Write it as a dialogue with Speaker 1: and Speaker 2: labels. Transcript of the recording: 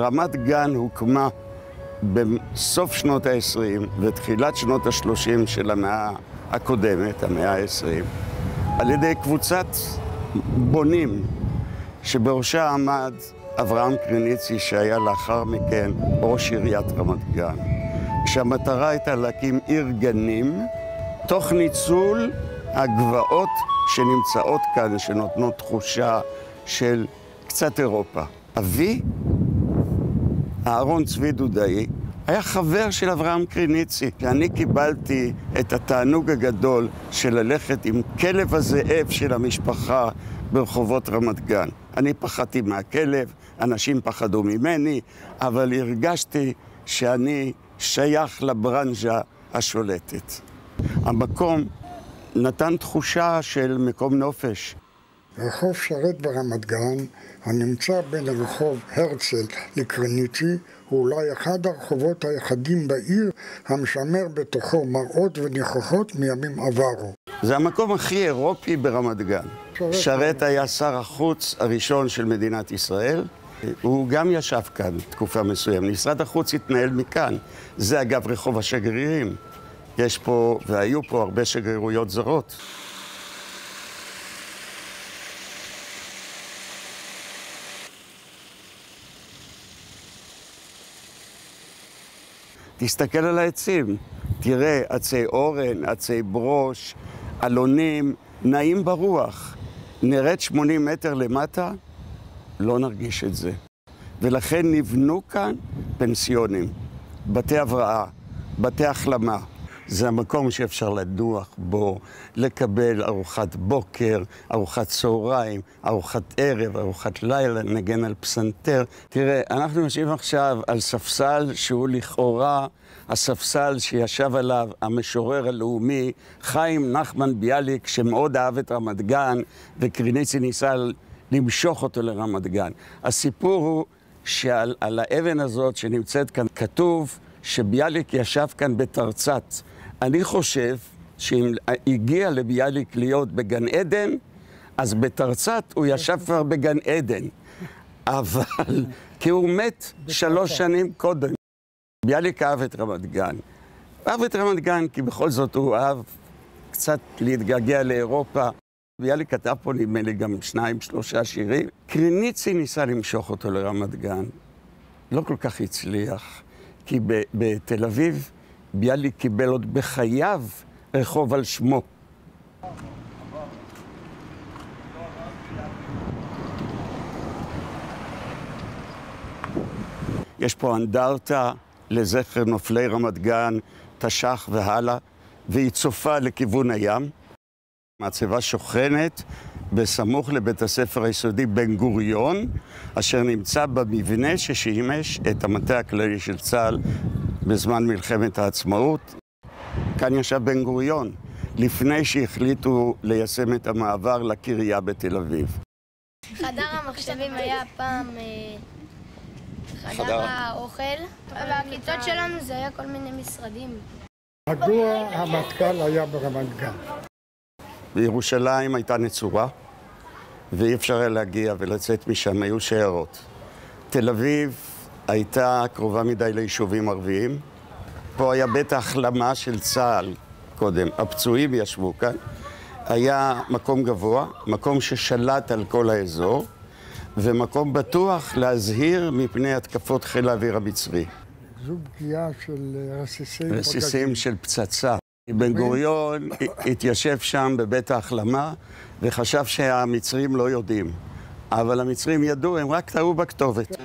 Speaker 1: רמת גן הוקמה בסוף שנות ה-20 ותחילת שנות ה-30 של המאה הקודמת, המאה ה-20, על ידי קבוצת בונים שבראשה עמד אברהם קרניצי, שהיה לאחר מכן ראש עיריית רמת גן. כשהמטרה הייתה להקים עיר גנים, תוך ניצול הגבעות שנמצאות כאן, שנותנות תחושה של קצת אירופה. אבי, אהרון צבי דודאי, היה חבר של אברהם קריניצי. ואני קיבלתי את התענוג הגדול של ללכת עם כלב הזאב של המשפחה ברחובות רמת גן. אני פחדתי מהכלב, אנשים פחדו ממני, אבל הרגשתי שאני שייך לברנז'ה השולטת. המקום נתן תחושה של מקום נופש.
Speaker 2: רחוב שרת ברמת גן, הנמצא בין רחוב הרצל לקרניצי, הוא אולי אחד הרחובות היחדים בעיר המשמר בתוכו מראות וניחוחות מימים עברו.
Speaker 1: זה המקום הכי אירופי ברמת גן. שרת, שרת היה שר החוץ הראשון של מדינת ישראל. הוא גם ישב כאן תקופה מסוימת. משרד החוץ התנהל מכאן. זה אגב רחוב השגרירים. יש פה, והיו פה הרבה שגרירויות זרות. תסתכל על העצים, תראה עצי אורן, עצי ברוש, אלונים, נעים ברוח. נרד 80 מטר למטה, לא נרגיש את זה. ולכן נבנו כאן פנסיונים, בתי הבראה, בתי החלמה. זה המקום שאפשר לדוח בו, לקבל ארוחת בוקר, ארוחת צהריים, ארוחת ערב, ארוחת לילה, נגן על פסנתר. תראה, אנחנו יושבים עכשיו על ספסל שהוא לכאורה הספסל שישב עליו המשורר הלאומי חיים נחמן ביאליק, שמאוד אהב את רמת גן, וקריניצי ניסה למשוך אותו לרמת גן. הסיפור הוא שעל האבן הזאת שנמצאת כאן כתוב שביאליק ישב כאן בתרצ"ת. אני חושב שאם הגיע לביאליק להיות בגן עדן, אז בתרצ"ת הוא ישב כבר בגן עדן. אבל, כי הוא מת שלוש שנים קודם. ביאליק אהב את רמת גן. אהב את רמת גן כי בכל זאת הוא אהב קצת להתגעגע לאירופה. ביאליק כתב פה נדמה לי גם שניים, שלושה שירים. קריניצי ניסה למשוך אותו לרמת גן. לא כל כך הצליח, כי בתל אביב ביאליק קיבל עוד בחייו רחוב על שמו. יש פה אנדרטה לזכר נופלי רמת גן, תש"ח והלאה, והיא צופה לכיוון הים. המצבה שוכנת בסמוך לבית הספר היסודי בן גוריון, אשר נמצא במבנה ששימש את המטה הכללי של צה"ל בזמן מלחמת העצמאות. כאן ישב בן גוריון, לפני שהחליטו ליישם את המעבר לקריה בתל אביב.
Speaker 3: חדר המחשבים היה פעם אה, חדר האוכל, והכיתות שלנו זה היה כל מיני משרדים.
Speaker 2: מדוע המטכ"ל היה ברמת גן?
Speaker 1: בירושלים הייתה נצורה, ואי אפשר היה להגיע ולצאת משם, היו שיירות. תל אביב הייתה קרובה מדי ליישובים ערביים. פה היה בית ההחלמה של צה"ל קודם, הפצועים ישבו כאן. היה מקום גבוה, מקום ששלט על כל האזור, ומקום בטוח להזהיר מפני התקפות חיל האוויר המצרי.
Speaker 2: זו פגיעה של רסיסים...
Speaker 1: רסיסים של פצצה. בן גוריון התיישב שם בבית ההחלמה וחשב שהמצרים לא יודעים. אבל המצרים ידעו, הם רק טעו בכתובת.